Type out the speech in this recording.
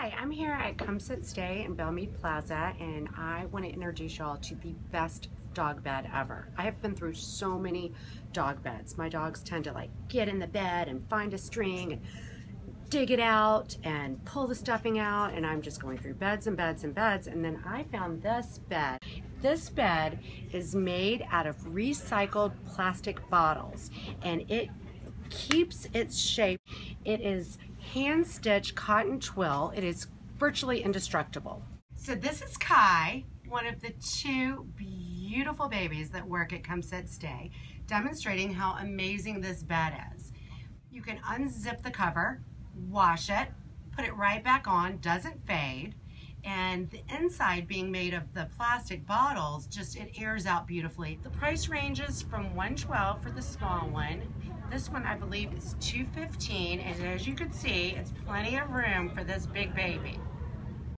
Hi, I'm here at Come Sit Stay in Belle Meade Plaza and I want to introduce y'all to the best dog bed ever. I have been through so many dog beds. My dogs tend to like get in the bed and find a string and dig it out and pull the stuffing out and I'm just going through beds and beds and beds and then I found this bed. This bed is made out of recycled plastic bottles and it keeps its shape. It is hand stitched cotton twill. It is virtually indestructible. So this is Kai, one of the two beautiful babies that work at Come Sit Stay, demonstrating how amazing this bed is. You can unzip the cover, wash it, put it right back on, doesn't fade, and the inside being made of the plastic bottles, just it airs out beautifully. The price ranges from 112 for the small one. This one I believe is 215 and as you can see, it's plenty of room for this big baby.